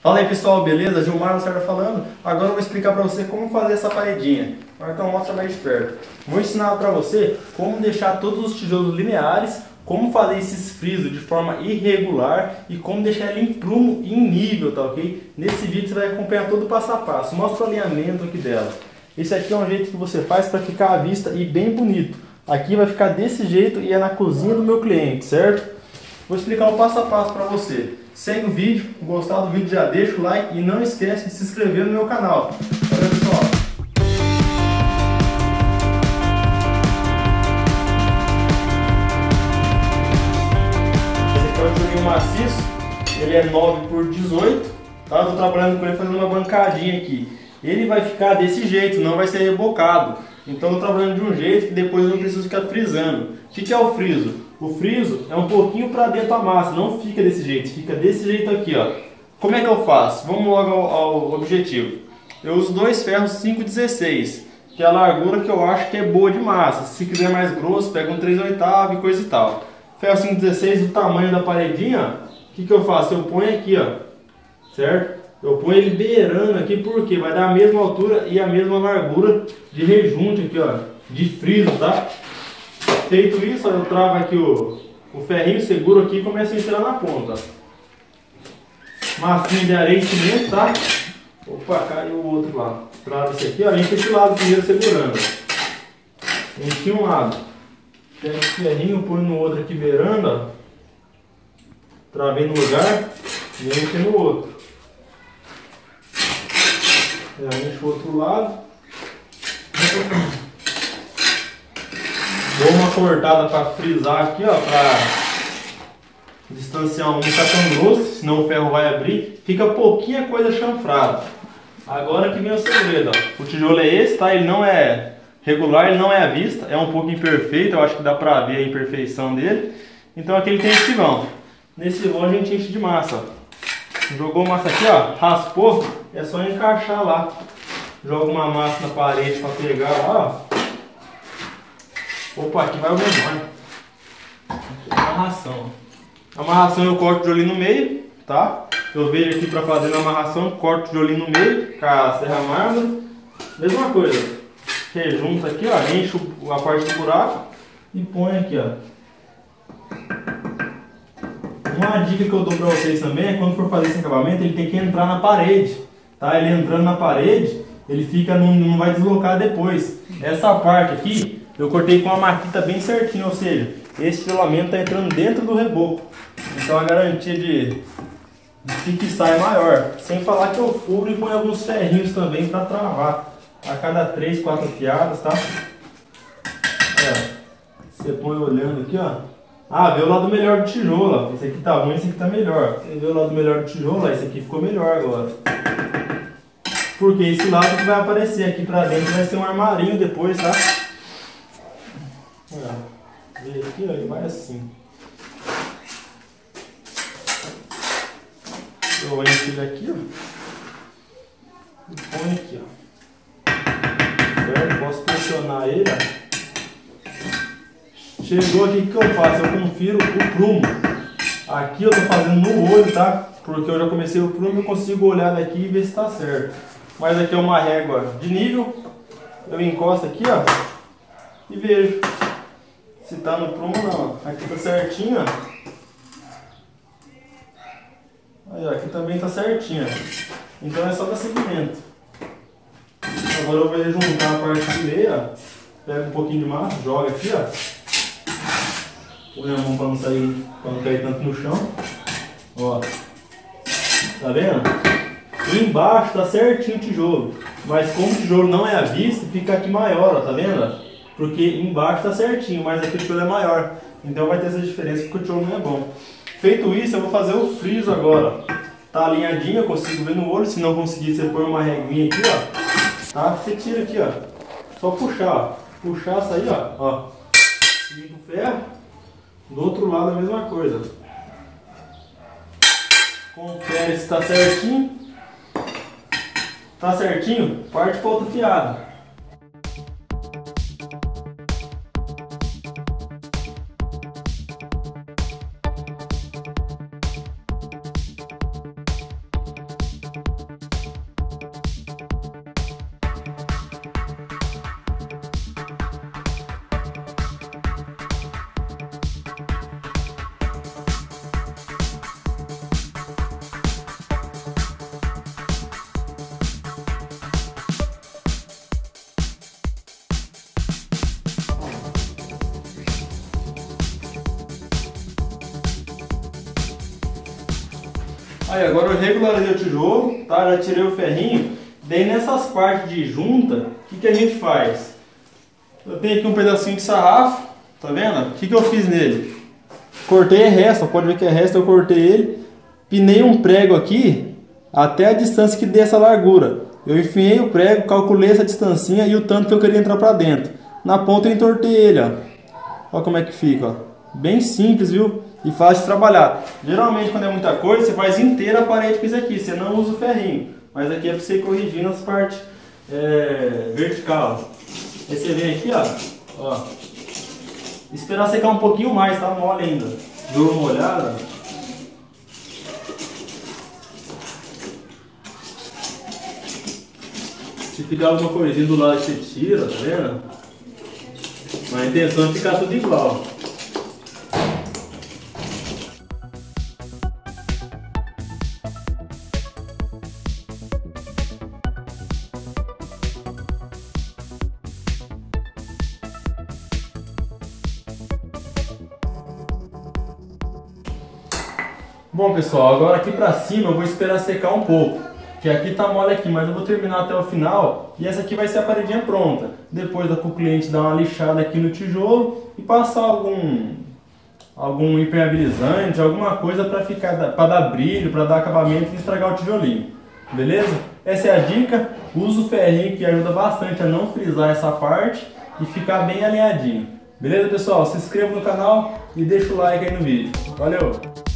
Fala aí pessoal, beleza? Gilmar Lacerda falando. Agora eu vou explicar para você como fazer essa paredinha. Então mostra mais de perto. Vou ensinar para você como deixar todos os tijolos lineares, como fazer esses frisos de forma irregular e como deixar ele em prumo e em nível, tá ok? Nesse vídeo você vai acompanhar todo o passo a passo. Mostra o alinhamento aqui dela. Esse aqui é um jeito que você faz para ficar à vista e bem bonito. Aqui vai ficar desse jeito e é na cozinha do meu cliente, certo? Vou explicar o passo a passo para você. Segue o vídeo, gostar do vídeo já deixa o like e não esquece de se inscrever no meu canal. Valeu pessoal! Esse aqui é o tijolinho maciço, ele é 9 por 18, tá? Tô trabalhando com ele fazendo uma bancadinha aqui. Ele vai ficar desse jeito, não vai ser rebocado. Então tô trabalhando de um jeito que depois eu não preciso ficar frisando. O que é o friso? O friso é um pouquinho para dentro a massa, não fica desse jeito, fica desse jeito aqui, ó. Como é que eu faço? Vamos logo ao, ao objetivo. Eu uso dois ferros 5,16, que é a largura que eu acho que é boa de massa. Se quiser mais grosso, pega um 3 oitavos e coisa e tal. Ferro 5,16 do tamanho da paredinha, o que, que eu faço? Eu ponho aqui, ó, certo? Eu ponho ele beirando aqui porque vai dar a mesma altura e a mesma largura de rejunte aqui, ó, de friso, tá? Feito isso, eu travo aqui o, o ferrinho, seguro aqui e começo a entrar na ponta. Massinha de areia e cimento, tá? Opa, caiu o outro lado. Trava esse aqui, ó, enche esse lado primeiro segurando. Enchi um lado. Pega o ferrinho, põe no outro aqui beirando, ó. Travei no lugar e enche no outro. Já enche o outro lado. Dou uma cortada para frisar aqui, ó, para distanciar um, ficar tão grosso, senão o ferro vai abrir. Fica pouquinha coisa chanfrada. Agora que vem o segredo, ó. O tijolo é esse, tá? Ele não é regular, ele não é à vista, é um pouco imperfeito, eu acho que dá pra ver a imperfeição dele. Então aqui ele tem esse vão. Nesse vão a gente enche de massa, ó. Jogou massa aqui, ó, raspou, é só encaixar lá. Joga uma massa na parede para pegar ó. Opa, aqui vai o menor. Amarração. Amarração eu corto o tijolinho no meio, tá? Eu vejo aqui para fazer na amarração, corto o tijolinho no meio, com a serra mármore. Mesma coisa. Rejunta aqui, ó, encho a parte do buraco e põe aqui, ó. Uma dica que eu dou para vocês também é quando for fazer esse acabamento, ele tem que entrar na parede, tá? Ele entrando na parede, ele fica, não, não vai deslocar depois. Essa parte aqui, eu cortei com a marquita bem certinho, ou seja, esse filamento está entrando dentro do reboco. Então a garantia de, fixar é maior. Sem falar que eu furo e ponho alguns ferrinhos também para travar. A cada 3, 4 piadas, tá? É, você põe olhando aqui, ó. Ah, vê o lado melhor do tijolo. Esse aqui tá ruim, esse aqui tá melhor. Você vê o lado melhor do tijolo. Esse aqui ficou melhor agora. Porque esse lado que vai aparecer aqui pra dentro vai ser um armarinho depois, tá? Vê aqui, ó, e vai assim. Eu entro ele aqui, ó. E põe aqui, ó. Certo? Posso pressionar ele, ó. Chegou aqui, o que eu faço? Eu confiro o prumo. Aqui eu tô fazendo no olho, tá? Porque eu já comecei o prumo e eu consigo olhar daqui e ver se tá certo. Mas aqui é uma régua de nível. Eu encosto aqui, ó. E vejo se tá no prumo não. Aqui tá certinho, ó. Aí, ó, aqui também tá certinho, ó. Então é só dar seguimento. Agora eu vou juntar a parte de meio, ó. Pega um pouquinho de massa, joga aqui, ó. Põe a mão para não sair, para não cair tanto no chão. Ó. Tá vendo? Embaixo tá certinho o tijolo. Mas como o tijolo não é à vista, fica aqui maior, ó. Tá vendo? Porque embaixo está certinho, mas aqui o tijolo é maior. Então vai ter essa diferença porque o tijolo não é bom. Feito isso, eu vou fazer o friso agora. Tá alinhadinho, eu consigo ver no olho. Se não conseguir, você põe uma reguinha aqui, ó. Tá? Você tira aqui, ó. Só puxar, ó. Puxar, sair, ó. ó. Limpa o ferro. Do outro lado a mesma coisa. Confere se está certinho. Tá certinho? Parte para outro fiado. Aí, agora eu regularizei o tijolo, tá? Já tirei o ferrinho. Daí nessas partes de junta, o que, que a gente faz? Eu tenho aqui um pedacinho de sarrafo, tá vendo? O que, que eu fiz nele? Cortei a resta, pode ver que a resta eu cortei ele. Pinei um prego aqui até a distância que dê essa largura. Eu enfiei o prego, calculei essa distancinha e o tanto que eu queria entrar para dentro. Na ponta eu entortei ele, ó. Olha como é que fica, ó. Bem simples, viu? E fácil de trabalhar. Geralmente quando é muita coisa, você faz inteira a parede com isso aqui, você não usa o ferrinho. Mas aqui é para você ir corrigindo as partes é, vertical. Aí você vem aqui, ó, ó. Esperar secar um pouquinho mais, tá mole ainda. Deu uma olhada. Se ficar alguma coisinha do lado você tira, tá vendo? Mas a intenção é ficar tudo igual. Bom pessoal, agora aqui pra cima eu vou esperar secar um pouco. Que aqui tá mole aqui, mas eu vou terminar até o final e essa aqui vai ser a paredinha pronta. Depois dá pro cliente dar uma lixada aqui no tijolo e passar algum algum impermeabilizante, alguma coisa para ficar para dar brilho, para dar acabamento e estragar o tijolinho. Beleza? Essa é a dica. Usa o ferrinho que ajuda bastante a não frisar essa parte e ficar bem alinhadinho. Beleza, pessoal? Se inscreva no canal e deixa o like aí no vídeo. Valeu!